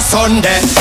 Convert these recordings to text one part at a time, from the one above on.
Sunday.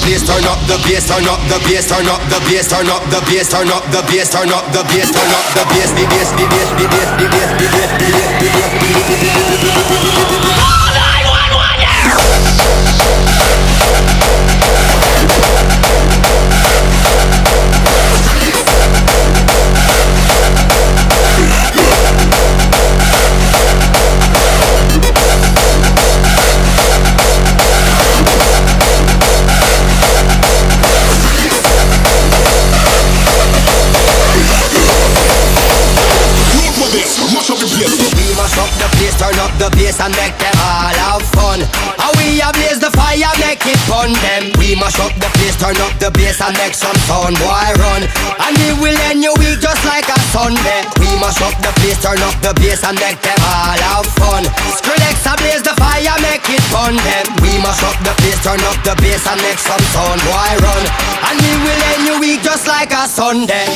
Sunday. Mash up the place, turn up the bass, turn up the bass, turn up the bass, turn up the bass, turn up the bass, turn up the bass, turn up the bass, the bass, the bass, the bass, the bass, the bass, the bass, the bass, the bass. And make them all have fun. And we ablaze the fire, make it fun. Them we mash up the place, turn up the bass and make some sound, boy run. And it will end your week just like a Sunday. We mash up the place, turn up the bass and make them all have fun. Skrillex ablaze the fire, make it fun. Them we mash up the place, turn up the bass and make some sound, boy run. And it will end your week just like a Sunday.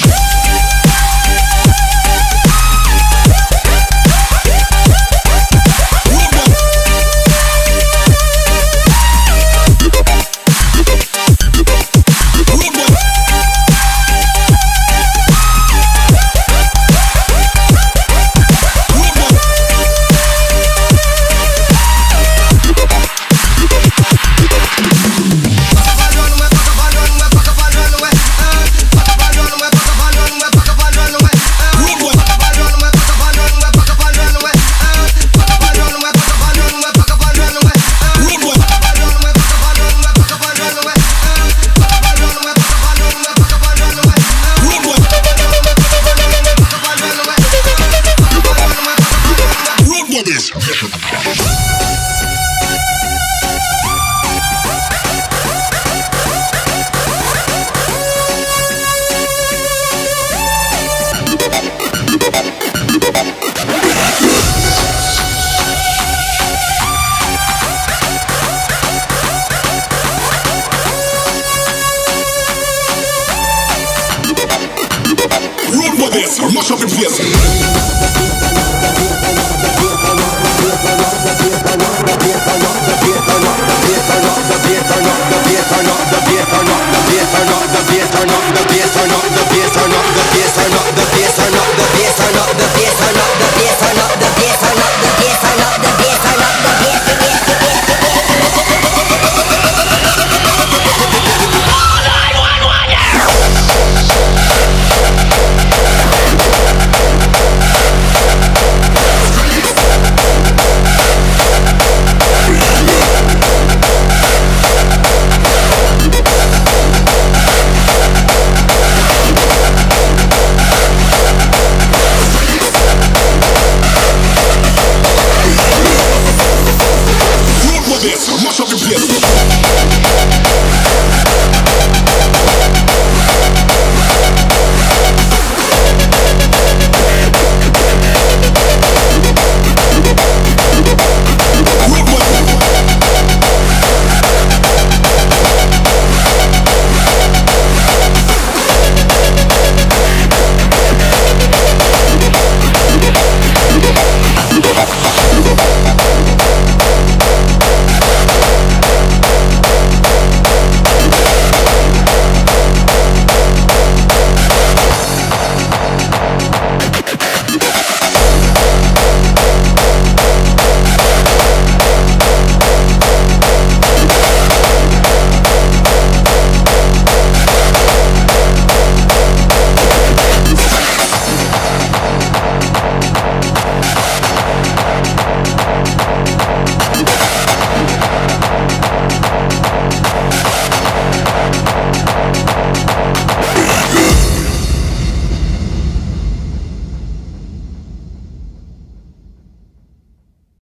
Road for this, mash up the place. turn up the beat, turn up the beat.